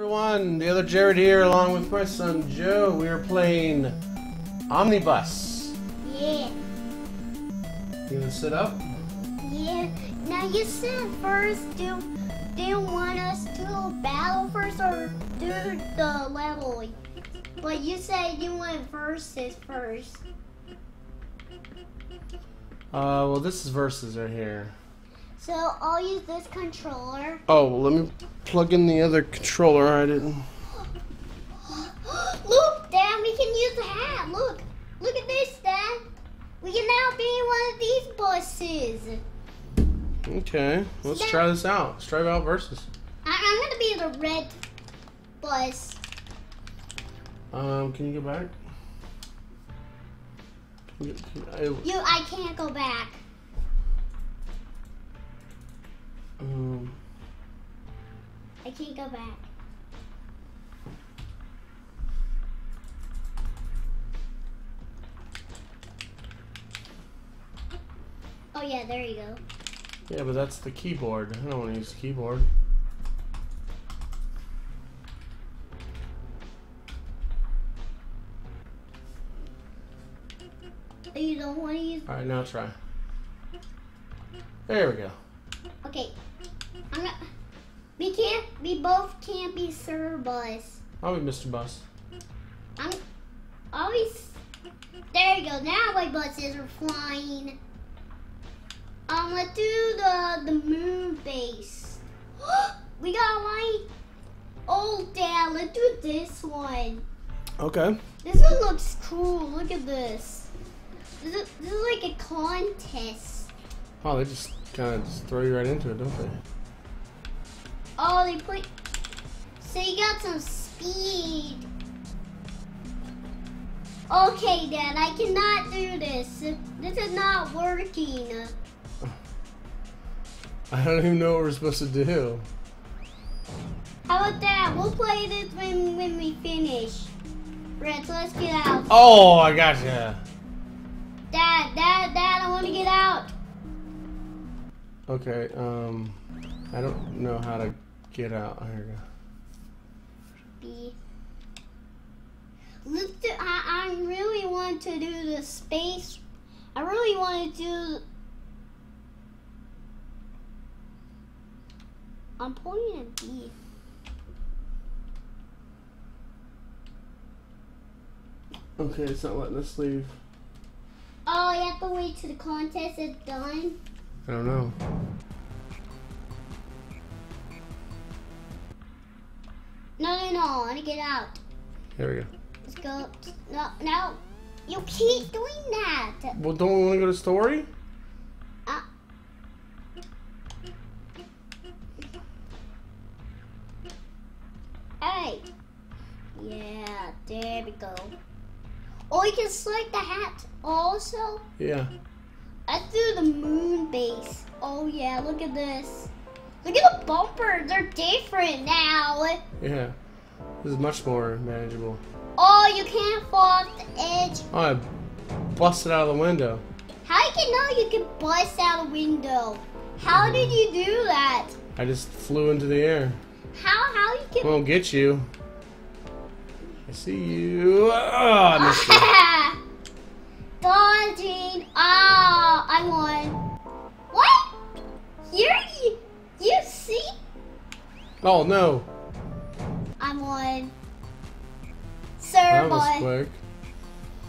everyone, the other Jared here, along with my son Joe. We are playing Omnibus. Yeah, You gonna sit up? yeah. Now you said first, do do you want us to battle first or do the level? But you said you want verses first. Uh, well, this is versus right here. So I'll use this controller. Oh, well, let me plug in the other controller. I didn't. Look, Dad, we can use the hat. Look, look at this, Dad. We can now be one of these buses. Okay, let's try this out. Let's try out versus. I- I'm gonna be the red bus. Um, can you go back? Can you- can I- You, I can't go back. Um, I can't go back. Oh yeah, there you go. yeah, but that's the keyboard. I don't want to use the keyboard. Oh, you don't want to use. All right, now try. There we go. Okay, I'm not. We can't. We both can't be Sir Bus. I'll be Mr. Bus. I'm always. There you go. Now my buses are flying. Um, let's do the the moon base. we got one. Oh, Dad, let's do this one. Okay. This one looks cool. Look at this. This is, this is like a contest. Oh, they just kind of just throw you right into it, don't they? Oh, they put. So you got some speed. Okay, Dad, I cannot do this. This is not working. I don't even know what we're supposed to do. How about that? We'll play this when when we finish. So let's get out. Oh, I gotcha. Dad, Dad, Dad, I want to get out. Okay, um, I don't know how to get out. Here we go. B. Let's I, I really want to do the space. I really want to do. I'm pointing at B. Okay, it's not letting us leave. Oh, you have to wait till the contest is done. I don't know. No, no, no. I want to get out. Here we go. Let's go. No, no. You keep doing that. Well, don't we want to go to story? Uh, hey. Yeah, there we go. Oh, you can select the hat also. Yeah. Let's do the moon base. Oh yeah, look at this. Look at the bumpers. They're different now. Yeah. This is much more manageable. Oh, you can't fall off the edge. Oh, I busted out of the window. How you can know you can bust out a window? How did you do that? I just flew into the air. How how you can Won't get you. I see you. Oh, I missed you. Dodging. Ah, I won. What? Here you, you see? Oh, no. Sir, That was quick.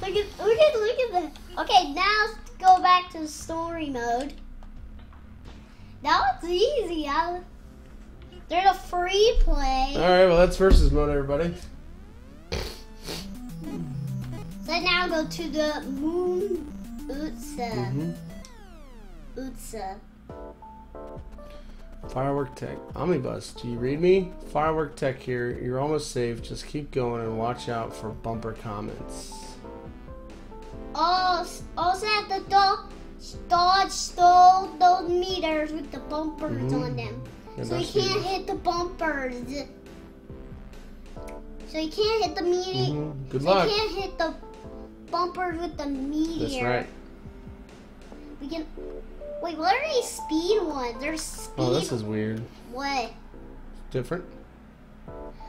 Look at look at look at that. Okay, now let's go back to story mode. That was easy. I, there's a free play. All right, well, that's versus mode, everybody. So now go to the moon Utsa. hmm Utsa. Firework Tech. Omnibus, do you read me? Firework Tech here. You're almost safe. Just keep going and watch out for bumper comments. Oh, also have to dodge, dodge stole those meters with the bumpers Mhm. on them. Yeah, So you can't the- hit the bumpers. So you can't hit the meteor. Mhm. Good so luck. you can't hit the bumpers with the meteor. That's right. We can. Wait, what are these speed ones? There's speed. Oh, this is weird. What? Different.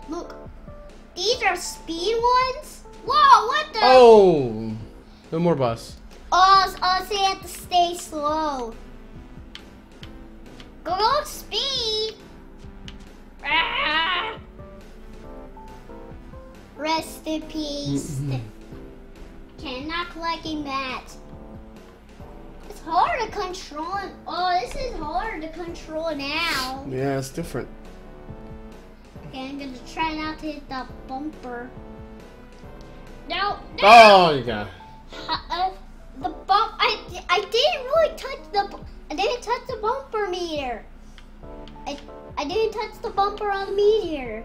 Look, these are speed ones? Whoa, what the? Oh! No more bus. Oh, oh, so you have to stay slow. Go on speed. Ah. Rest in peace. okay, I'm not collecting that. It's hard to control. Oh, this is hard to control now. Yeah, it's different. Okay, I'm gonna try not to hit the bumper. No, no. Oh, you got. Uh, the bump. I I didn't really touch the. I didn't touch the bumper meter. I I didn't touch the bumper on the meteor.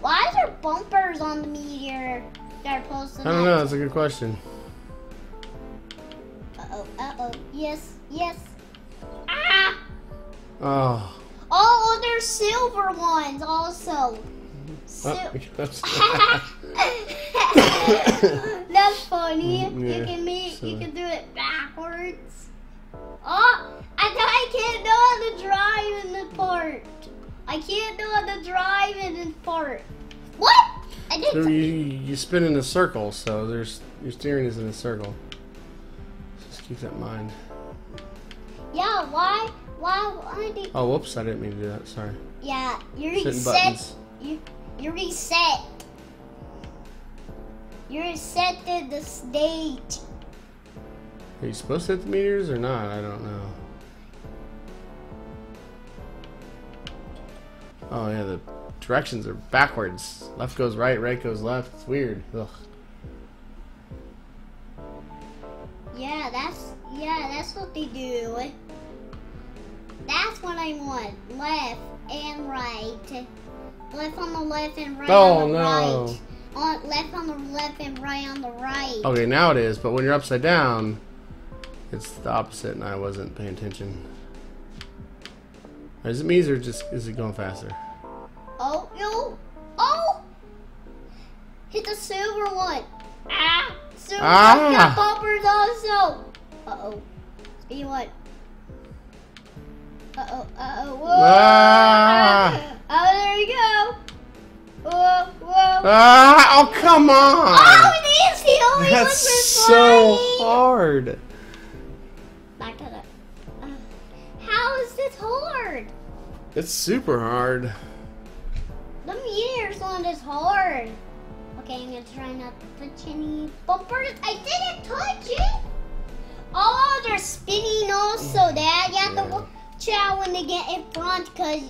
Why is there bumpers on the meteor that are to? I don't know. That's a good question. Uh oh. Uh oh. Yes. Yes. Ah! Oh. Oh, there's silver ones also. Sil- Oh, that's- That's funny. Mm, you can make, so- you can do it backwards. Oh, I I can't know how to drive in the part. I can't know how to drive in this part. What? I So you, you spin in a circle, so there's your steering is in a circle. Keep that in mind. Yeah. Why? Why? Why did? Oh, whoops! I didn't mean to do that. Sorry. Yeah. You reset. buttons. You you reset. You resetted the stage. Are you supposed to hit the meters or not? I don't know. Oh yeah, the directions are backwards. Left goes right, right goes left. It's weird. Ugh. Yeah, that's what they do. That's what I want. Left and right. Left on the left and right Oh, on the no. right. On left on the left and right on the right. Okay, now it is, but when you're upside down, it's the opposite, and I wasn't paying attention. Is it me or just is it going faster? Oh, no. Oh! Hit the silver one. Ah! Silver Ah. got bumpers also. Uh-oh. Speed one. Uh-oh, uh-oh. Whoa! Ah! Oh, there you go. Whoa, whoa. Ah! Oh, come on! Oh, it is the only one That's so flying. hard. Back to the. Uh, how is this hard? It's super hard. The meteor's one is hard. Okay, I'm gonna try not to touch any bumpers. I didn't touch it. Oh, they're spinning also. That you have to watch out when they get in front because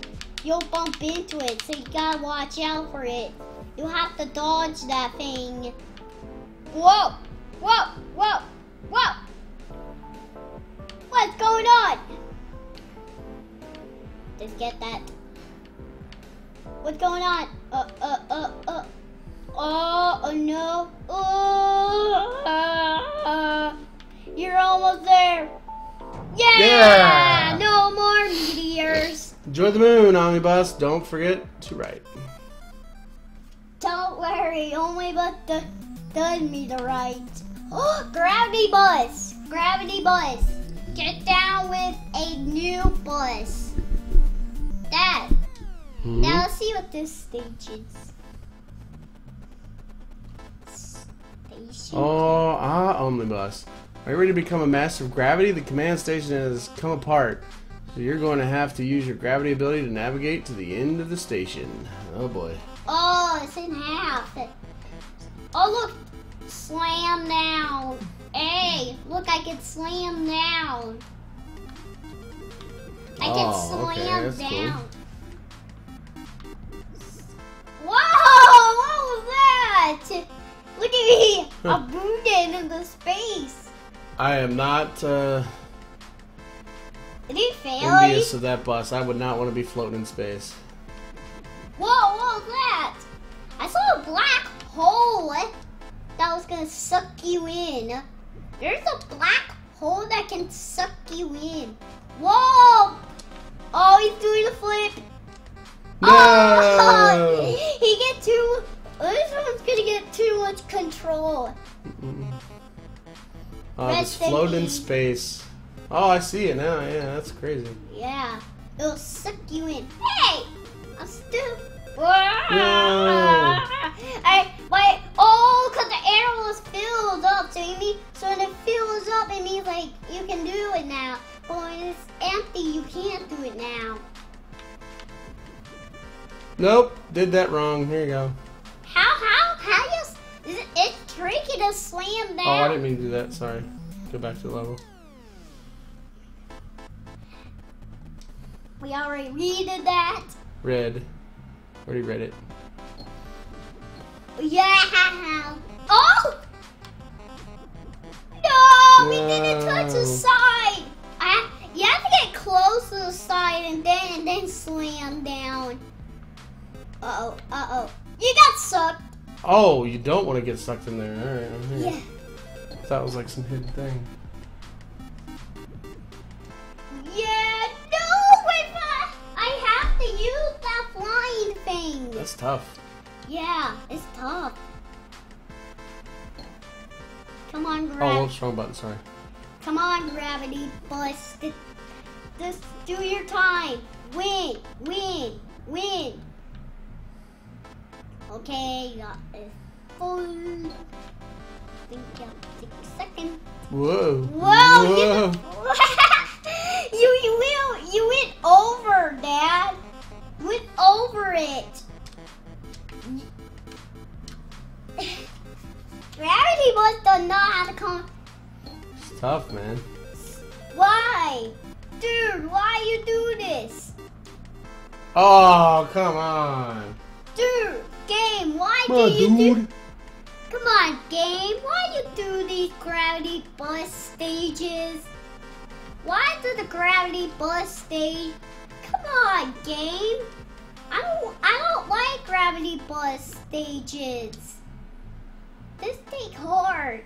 you'll bump into it. So you gotta watch out for it. You have to dodge that thing. Whoa! Whoa! Whoa! Whoa! What's going on? Just get that. What's going on? Uh, uh, uh, uh. Oh, oh no. Oh, uh, you're almost there. Yeah! Yeah. No more meteors. Enjoy the moon, omnibus. Don't forget to write. Don't worry, only but the done me the right. Oh, gravity bus! Gravity bus! Get down with a new bus. Dad, Hmm? now let's see what this stage is. Station. Oh, ah, omnibus. Are you ready to become a master of gravity? The command station has come apart. So you're going to have to use your gravity ability to navigate to the end of the station. Oh boy. Oh, it's in half. Oh, look. Slam down. Hey, look, I can slam down. I can Oh, okay, slam cool. down. Whoa, what was that? Look at me. I'm booted into space. I am not uh, Did he fail? envious of that bus. I would not want to be floating in space. Whoa, what was that? I saw a black hole that was gonna suck you in. There's a black hole that can suck you in. Whoa! Oh, he's doing a flip. No! Oh, he get too. This one's gonna get too much control. Oh, uh, Red just float in space. Oh, I see it now. Yeah, that's crazy. Yeah. It'll suck you in. Hey! I'm still... No. I, why? Oh, because the air was filled up, Jamie. So when it fills up, it means, like, you can do it now. But when it's empty, you can't do it now. Nope, did that wrong. Here you go. How, how, how you s- Is it, it's tricky to slam down. Oh, I didn't mean to do that. Sorry. Go back to the level. We already read that. Red. Already read it. Yeah. Oh! No, we didn't touch the side. I, you have to get close to the side and then and then slam down. Uh oh, uh oh. You got sucked. Oh, you don't want to get sucked in there. All right, I'm here. Yeah. That was like some hidden thing. Yeah. No, if I, have to use that flying thing. That's tough. Yeah, it's tough. Come on, gravity. Oh, whoops, wrong button. Sorry. Come on, gravity bus. Just do your time. Win, win, win. Okay, got this. Full. Think I'll take a second. Whoa. Whoa! Whoa. You, you, you went, you went over, Dad. Went over it. Gravity bus does not have to come. It's tough, man. Why? Dude, why you do this? Oh, come on. Dude, why Come do on, you dude. do Come on, game, why you do these gravity bus stages? Why do the gravity bus stage? Come on, game. I don't I don't like gravity bus stages. This take hard.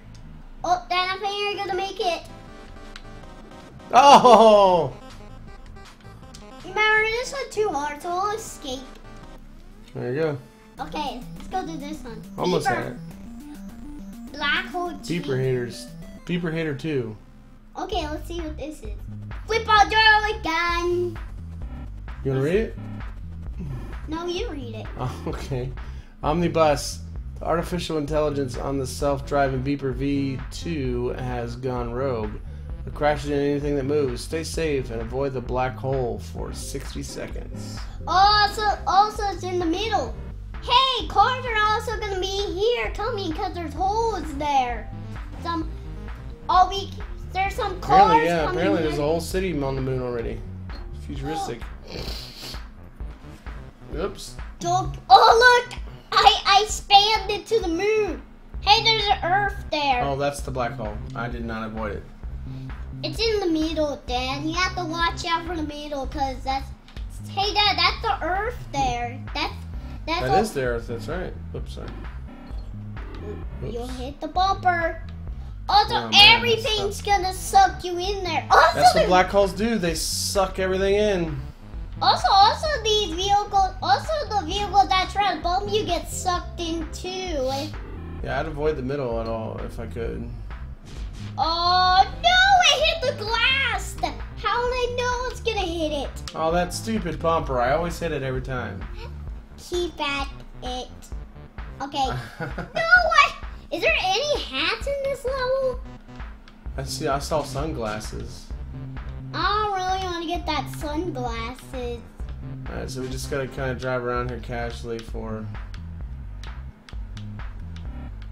Oh, then I think you're gonna make it. Oh! Remember, this one too hard, so we'll escape. There you go. Okay, let's go to this one. Almost Beeper. had it. Black hole. Beeper haters. Beeper hater 2. Okay, let's see what this is. Flip out your gun. You want to read it? No, you read it. Oh, okay. Omnibus. The artificial intelligence on the self-driving Beeper V2 has gone rogue. It crashes into anything that moves. Stay safe and avoid the black hole for 60 seconds. Also, also it's in the middle. Hey, cars are also gonna be here coming because there's holes there. Some, oh, we there's some cars Apparently, yeah. coming. Apparently, there's a whole city on the moon already. Futuristic. Oops. Don't- Oh look, I I spanned to the moon. Hey, there's an Earth there. Oh, that's the black hole. I did not avoid it. It's in the middle, Dad. You have to watch out for the middle, cause that's. Hey, Dad, that's the Earth there. That's that's. That the Earth. That's right. Oops, sorry. You'll hit the bumper. Also, Oh, man, everything's gonna suck you in there. Also, That's what black holes do. They suck everything in. also, also these vehicles, also the vehicles that try to bump you get sucked in too. Yeah, I'd avoid the middle at all if I could. oh no, it hit the glass. How would I know it's gonna hit it? Oh, that stupid bumper. I always hit it every time. Keep at it. Okay. No, what? Is there any hats in this level? I see. I saw sunglasses. I don't really want to get that sunglasses. All right, so we just gotta kind of drive around here casually for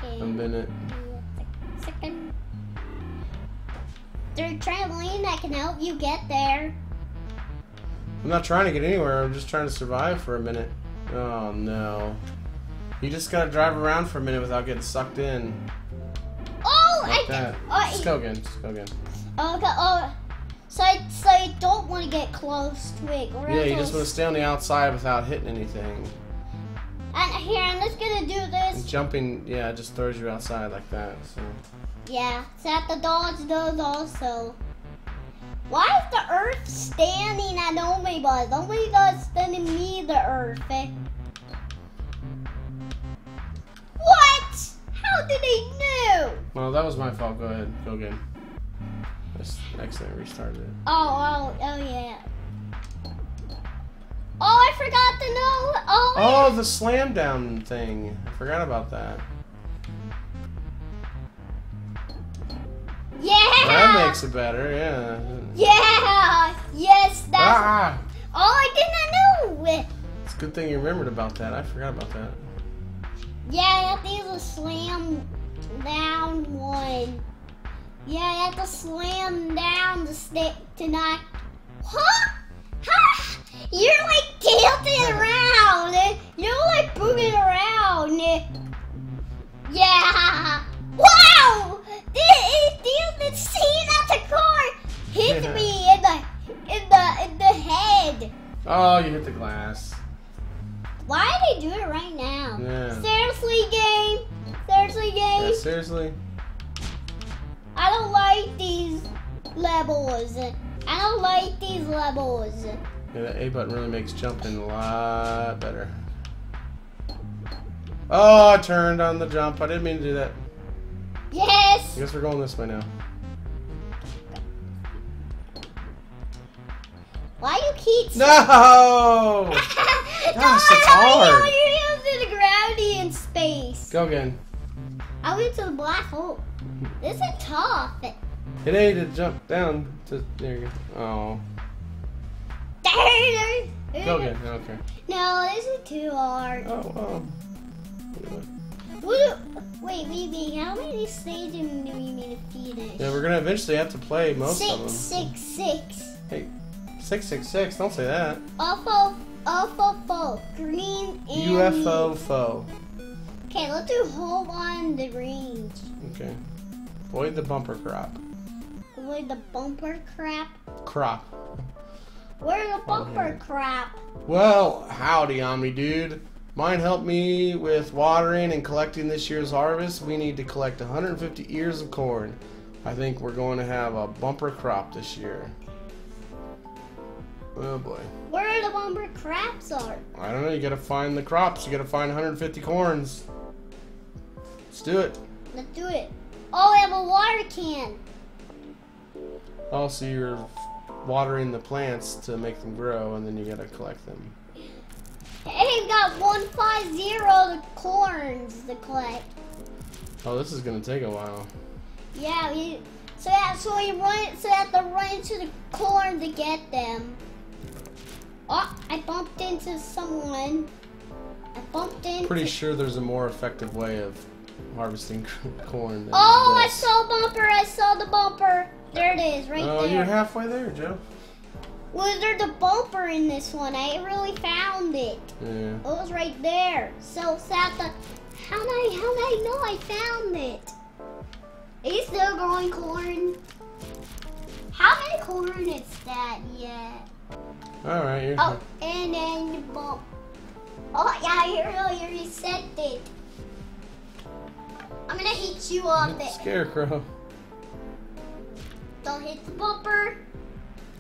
a minute. second. There's a trampoline that can help you get there. I'm not trying to get anywhere. I'm just trying to survive for a minute. Oh no. You just gotta drive around for a minute without getting sucked in. Oh, Like I that. oh, Just go again. Just go again. Oh, okay, oh, so I, so I don't want to get close to it. or Yeah, you just want to stay on the outside without hitting anything. And here, I'm just gonna do And this. jumping, yeah, it just throws you outside like that. So Yeah, so that the dodge those also. Why is the Earth standing at Omnibus? Omnibus standing near the Earth. eh? What? How did they know? well, that was my fault. Go ahead. Go again. I accidentally restarted it. Oh, oh, oh yeah. Oh, I forgot to know. Oh, Oh, the slam down thing. I forgot about that. Yeah. That makes it better. Yeah. Yeah. Yes, that's. Ah! Oh, I did not know. It's a good thing you remembered about that. I forgot about that. Yeah, that thing's a slam down one. Yeah, you have to slam down the stick to knock. Huh? Huh? You're like tilting around. You're like moving around. Yeah. Wow! This the scene at the car hit Yeah. me in the in the in the head. Oh, you hit the glass. Why did they do it right now? Yeah. Seriously, game. Seriously, game. Yeah, seriously? I don't like these levels. I don't like these levels. Yeah, the A button really makes jumping a lot better. Oh, I turned on the jump. I didn't mean to do that. I guess we're going this way now. Why you keep? No! Gosh, it's hard. You're using the gravity in space. Go again. I went to the black hole. This is tough. Hit A to jump down. To, there you go. Oh. Go again. Care. No, this is too hard. Oh, oh. What- Wait, wait. How many stages do we need to finish? Yeah, we're gonna eventually have to play most six, of them. six, six. Hey, six six six. Don't say that. Alpha, alpha, foe, green and UFO foe. Okay, let's do hold on the range. Okay. Avoid the bumper crop. Avoid the bumper crap. Crop. Where's the bumper here. crap? Well, howdy, Omni dude. Mind help me with watering and collecting this year's harvest. We need to collect 150 ears of corn. I think we're going to have a bumper crop this year. Oh boy. Where are the bumper crops are? I don't know. You gotta find the crops. You gotta find 150 corns. Let's do it. Let's do it. Oh, I have a water can. Also, you're watering the plants to make them grow, and then you gotta collect them. Hey, we got 150 corns to collect. Oh, this is gonna take a while. Yeah, we, so that so we run so we have to run into the corn to get them. Oh, I bumped into someone. I bumped into. Pretty sure there's a more effective way of harvesting corn. Than Oh, I saw a bumper. I saw the bumper. There it is, right Oh, there. you're halfway there, Joe. Was there the bumper in this one? I really found it. Yeah. It was right there. So sad that. How did I? How did I know I found it? Are you still growing corn? How many corn is that yet? All right. You're, Oh, and then the bump. Oh yeah, you really reset it. I'm gonna hit you on it. Scarecrow. Don't hit the bumper.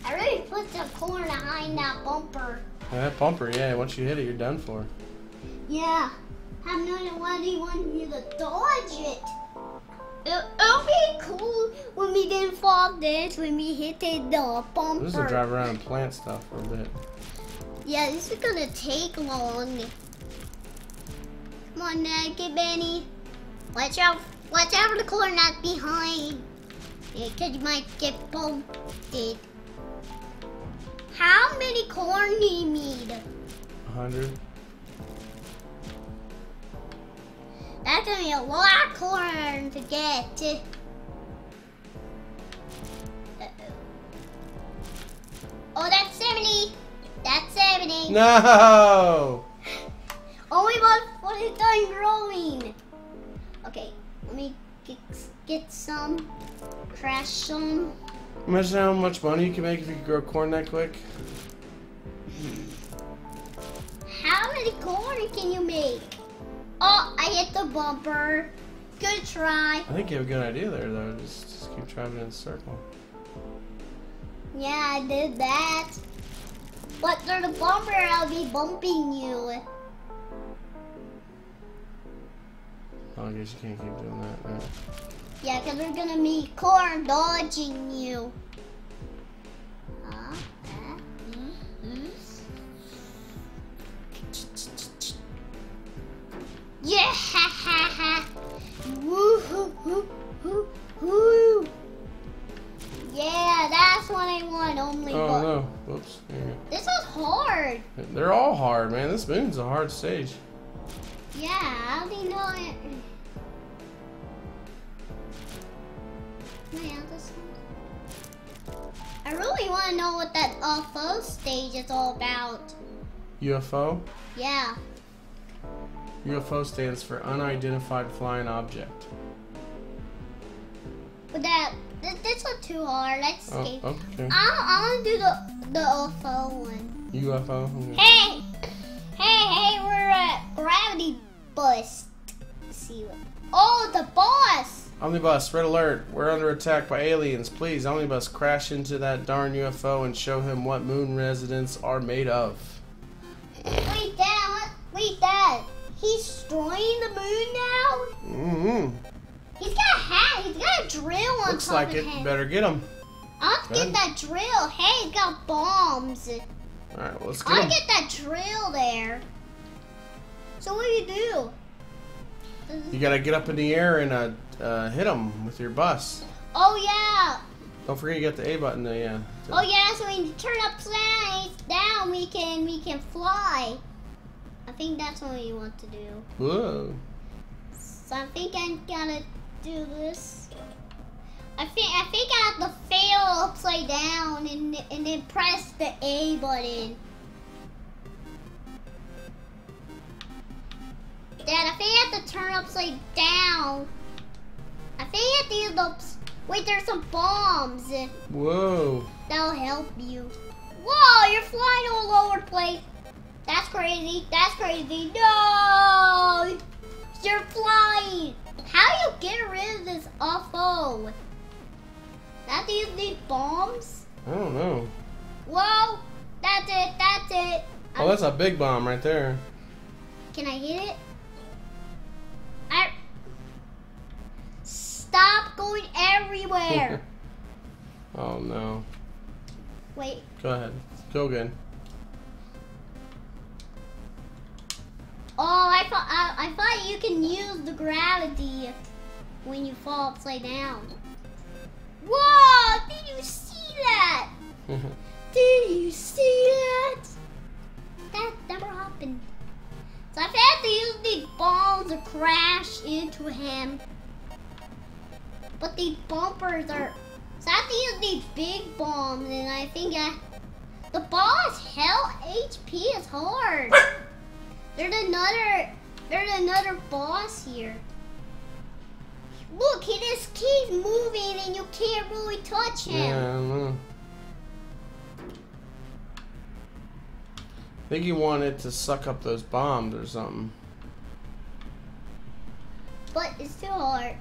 I really put the corn behind that bumper. That bumper, yeah. Once you hit it, you're done for. Yeah. Have no idea why they want you to dodge it. It, it'll be cool when we didn't fall this, when we hit the bumper. This is to drive around and plant stuff for a bit. Yeah, this is gonna take long. Come on, Naked Benny. Watch out! Watch out for the corner that's behind. Yeah, cause you might get bumped. How many corn do you need? A hundred. That's gonna be a lot of corn to get. Uh-oh. Oh, that's 70. That's 70. No. Only one when it's done growing. Okay, let me get, get some. Crash some. Imagine how much money you can make if you could grow corn that quick. How many corn can you make? Oh, I hit the bumper. Good try. I think you have a good idea there, though. Just, just keep driving in a circle. Yeah, I did that. But through the bumper, I'll be bumping you. Oh, I guess you can't keep doing that. No. Yeah, because we're gonna be corn dodging you. Uh, uh, mm, mm. Yeah, ha ha ha. Woo hoo hoo hoo hoo. Yeah, that's what I want. Only Oh one. no! Whoops. This is hard. They're all hard, man. this moon's a hard stage. Yeah, how do you know it? Man, this one- I really want to know what that UFO stage is all about. UFO? Yeah. UFO stands for Unidentified Flying Object. But that, that that's not too hard. Let's Oh, skip. okay. I, I want to do the the UFO one. UFO? Okay. Hey, hey, hey! We're at Gravity Bus. Let's see what? Oh, the boss! Omnibus, red alert. We're under attack by aliens. Please, Omnibus, crash into that darn UFO and show him what moon residents are made of. Wait, Dad. Wait, Dad. He's destroying the moon now. Mm-hmm. He's got a hat. He's got a drill on Looks top like of it. him. Better get him. I'll get that drill. Hey, he's got bombs. All right, well, let's get want him. get that drill there. So what do you do? You gotta get up in the air and uh, uh, hit them with your bus. Oh yeah. Don't forget you got the A button there, yeah. Oh yeah. So when you turn upside down, we can we can fly. I think that's what we want to do. Whoa. So I think I'm gonna do this. I think I think I have to fail upside down and and then press the A button. Dad, I think I have to turn upside down. I think I have to use the. Wait, there's some bombs. Whoa. That'll help you. Whoa, you're flying all over the place. That's crazy. That's crazy. No! You're flying. How do you get rid of this UFO? That these need bombs? I don't know. Whoa! That's it. That's it. Oh, that's a big bomb right there. Can I hit it? I stop going everywhere. oh no. Wait. Go ahead. Go again. Oh, I thought I, I thought you can use the gravity when you fall upside down. Whoa! Did you see that? Did you see that? That never happened. So I've had to use these bombs to crash into him. But these bumpers are. So I have to use these big bombs, and I think I. The boss hell HP is hard. There's another. There's another boss here. Look, he just keeps moving, and you can't really touch him. yeah, think he wanted to suck up those bombs or something. But it's too hard.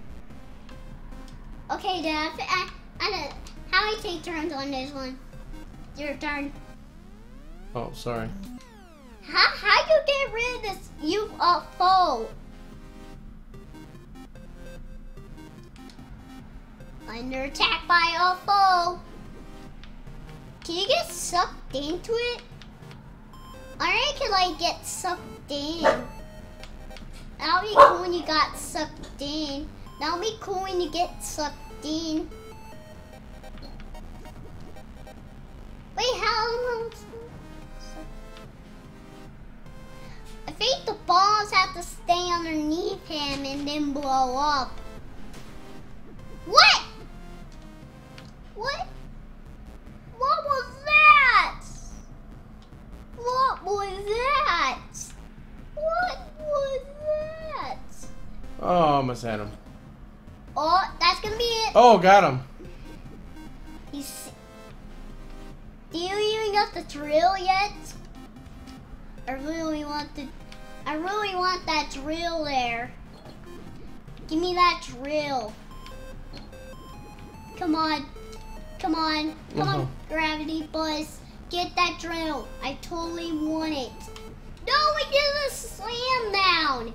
Okay, Dad. I, I, I, how I take turns on this one? Your turn. Oh, sorry. How how you get rid of this UFO? Under attack by a UFO. Can you get sucked into it? I can like get sucked in. That'll be cool when you got sucked in. That'll be cool when you get sucked in. Wait, how? I think the balls have to stay underneath him and then blow up. What? What was that? What was that? What was that? Oh, almost had him. Oh, that's gonna be it. Oh, got him. He's. Do you even got the drill yet? I really want the. I really want that drill there. Give me that drill. Come on. Come on. Come on, Mhm. Gravity Bus. Get that drill. I totally want it. No, we did a slam down.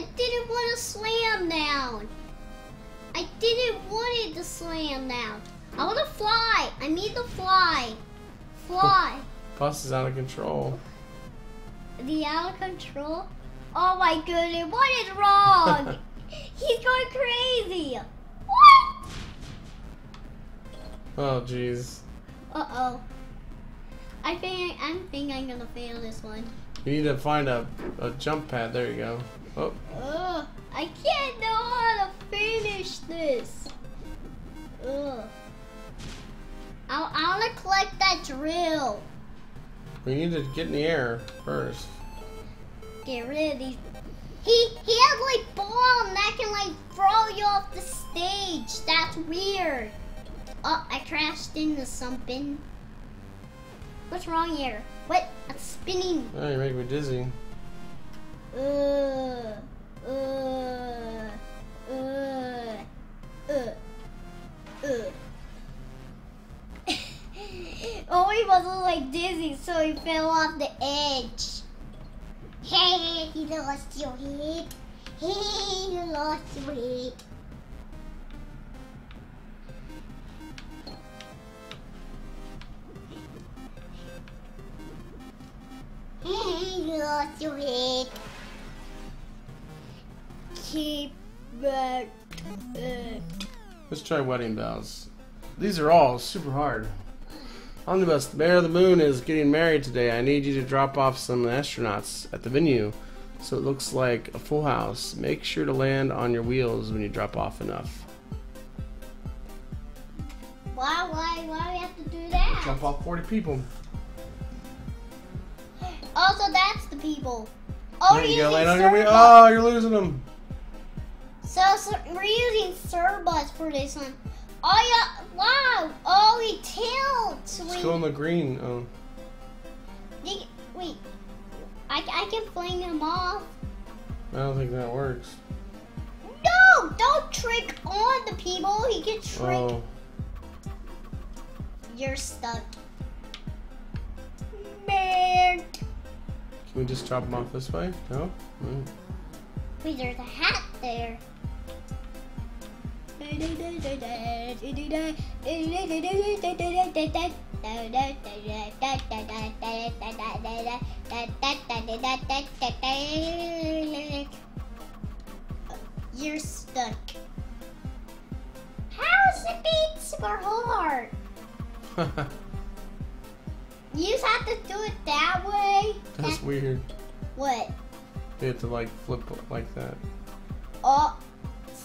I didn't want to slam down. I didn't want it to slam down. I want to fly. I need to fly. Fly. Bus is out of control. The out of control? Oh my goodness, what is wrong? He's going crazy. What? Oh, jeez. Uh oh. I think I think I'm gonna fail this one. You need to find a, a jump pad. There you go. Oh, I can't know how to finish this. Ugh. I, I want to collect that drill. we need to get in the air first. Get rid of these. He he has like bomb that can like throw you off the stage. That's weird. Oh, I crashed into something. What's wrong here? What? I'm spinning. Oh, you make me dizzy. Uh, uh, uh, uh, uh. oh, he wasn't like dizzy, so he fell off the edge. Hey, he lost your head. Hey, you lost your head. Hey, you lost your head. Keep back. Uh, Let's try wedding bells. These are all super hard. Omnibus, the mayor of the moon is getting married today. I need you to drop off some astronauts at the venue so it looks like a full house. Make sure to land on your wheels when you drop off enough. why, why, why do we have to do that? Drop off 40 people. Also, that's the people. Oh, you using go, land on your wheel. Oh, you're losing them. So, so we're using Cerbus for this one. Oh yeah! Wow! Oh, he tilts. Let's go in the green. Oh, Dig- wait. I, I can fling him off. I don't think that works. No! Don't trick on the people. He can trick. Oh, You're stuck. Man. can we just drop them off this way? No? Mm. Wait, there's a hat there. You're stuck. How is it being super hard? You just have to do it that way. That's weird. what? You have to like flip like that. Oh,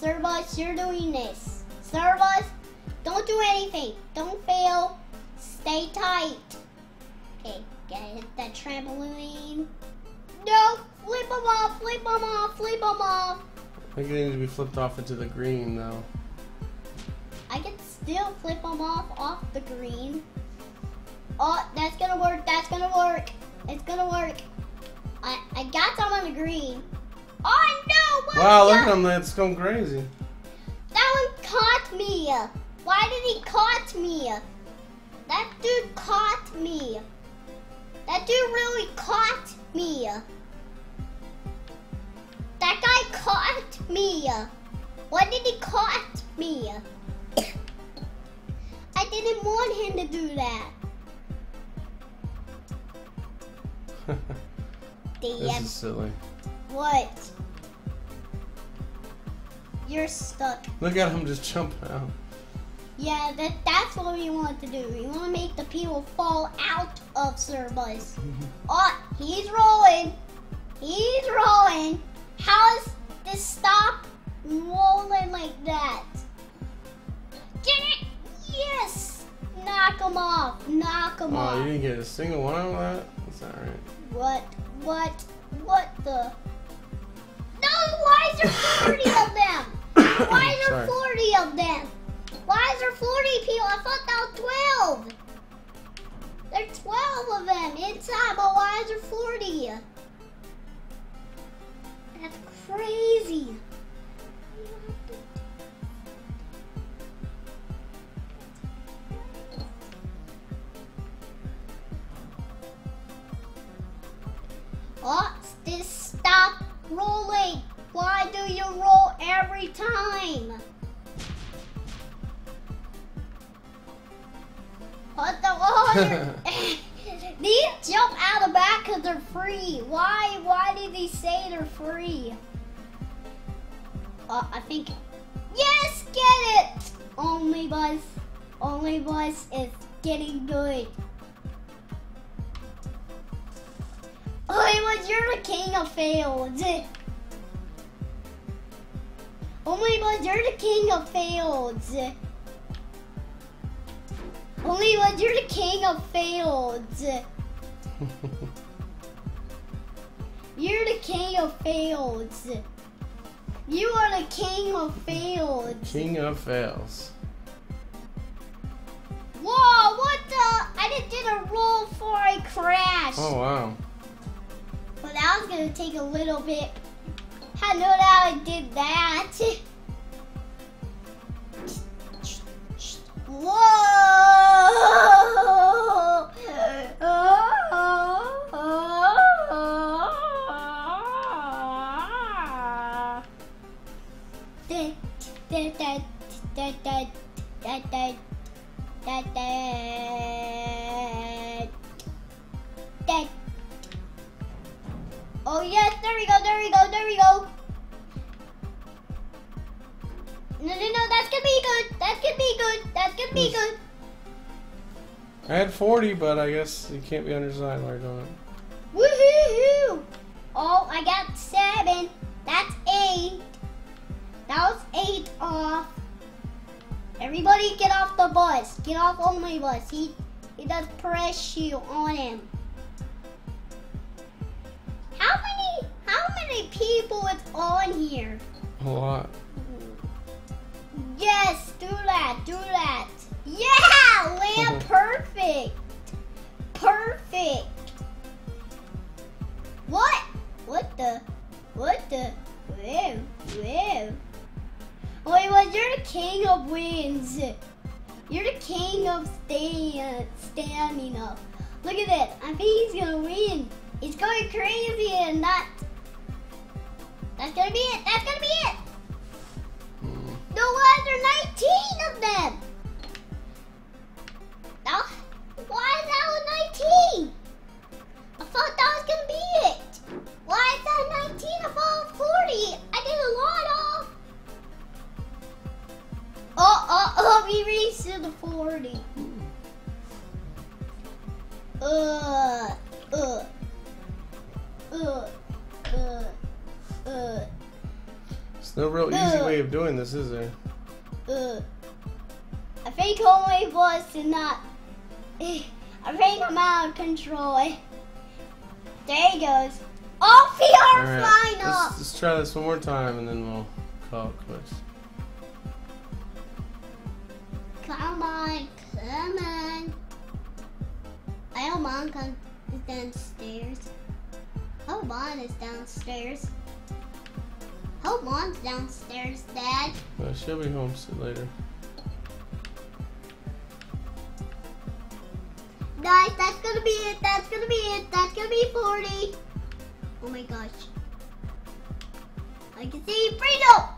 Servus, you're doing this. Servus, don't do anything. Don't fail. Stay tight. Okay, gotta hit that trampoline. No, flip them off, flip them off, flip them off. I think they need to be flipped off into the green though. I can still flip them off off the green. Oh, that's gonna work. That's gonna work. It's gonna work. I I got some on the green. Oh no! Wow, look at them. That's going crazy. That one caught me. Why did he caught me? That dude caught me. That dude really caught me. That guy caught me. Why did he caught me? I didn't want him to do that. this is silly. What? You're stuck. Look at him just jump out. Yeah, that that's what we want to do. We want to make the people fall out of Cerbus. Mm-hmm. oh, he's rolling. He's rolling. How is this stop rolling like that? Get it? Yes. Knock him off. Knock him Oh, off. Oh, you didn't get a single one of that? That's alright. What? What? What the? No! Why is there 40 of them? Why is there 40 of them? Why is there 40 people? I thought that was 12. There's 12 of them inside, but why is there 40? That's crazy. Oh, this stop rolling. Why do you roll every time? What the? Oh, these jump out of the back because they're free. Why? Why did they say they're free? Uh, I think. Yes, get it. Omnibus. Only bus is getting good. Oh, was you're the king of fails. Oh my god, you're the king of fails. Only oh one, you're the king of fails. You're the king of fails. You are the king of fails. King of fails. Whoa, what the? I just did a roll for a crash. Oh wow. Well, that was gonna take a little bit. I know that I did that. Whoa! Oh 40, but I guess you can't be on your side while you're doing it. Woohoo! Oh, I got seven. That's eight. That was eight off. Everybody get off the bus. Get off on my bus. He he does press you on him. Whoa, whoa. Wait, what? You're the king of wins. You're the king of stand, standing up. Look at that. I think he's gonna win. He's going crazy and not. That's gonna be it. That's gonna be it. No wonder 19 of them. Now, why is that 19? I thought that was gonna be it. Why is that 19 of all 40? I did a lot off. Oh, oh, oh, we reached to the 40. Uh, uh, uh, uh, uh. It's no real easy Ugh. way of doing this, is there? Uh, I think only was to not. I think I'm out of control. There he goes. Off we All right, flying let's, let's try this one more time and then we'll call it quits. Come on, come on. I hope mom comes is downstairs. Hope mom is downstairs. Hope mom's downstairs, Dad. Well, she'll be home s- later. Guys, that's gonna be it. That's gonna be it. That's gonna be 40. Oh my gosh. I can see Fredo!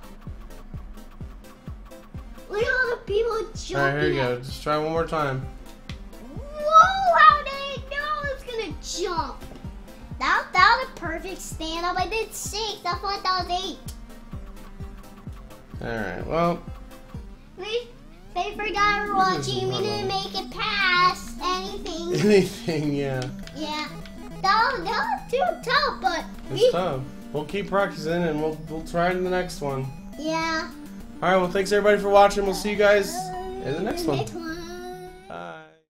Look at all the people jumping. here you go. Just try one more time. Whoa, how did I know it's gonna jump? That, that was a perfect stand up. I did six. I thought that was eight. All right. Well, We, they forgot we're watching. We didn't make it past anything. anything, yeah. That was, that was too tough, but It's we, tough. We'll keep practicing and we'll we'll try it in the next one. yeah. All right. Well, thanks everybody for watching. We'll see you guys in the next one. Next one.